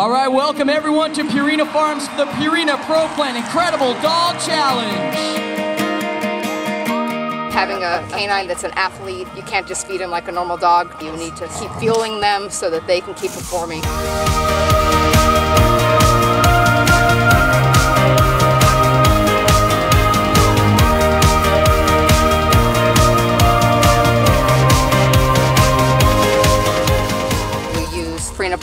All right, welcome everyone to Purina Farms the Purina Pro Plan Incredible Dog Challenge. Having a canine that's an athlete, you can't just feed them like a normal dog. You need to keep fueling them so that they can keep performing.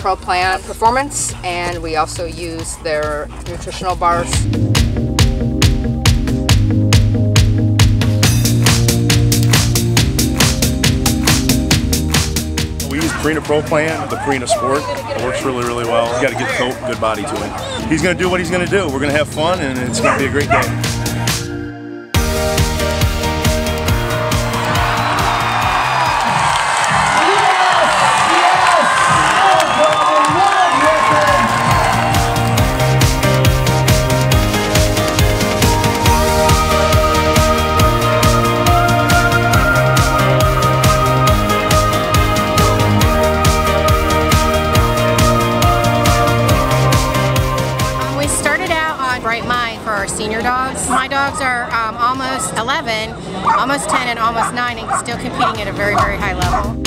Pro Plan Performance and we also use their nutritional bars. We use Purina Pro Plan, the Purina Sport. It works really, really well. He's got a good coat, good body to him. He's going to do what he's going to do. We're going to have fun, and it's going to be a great day. Started out on Bright Mind for our senior dogs. My dogs are um, almost 11, almost 10, and almost 9, and still competing at a very, very high level.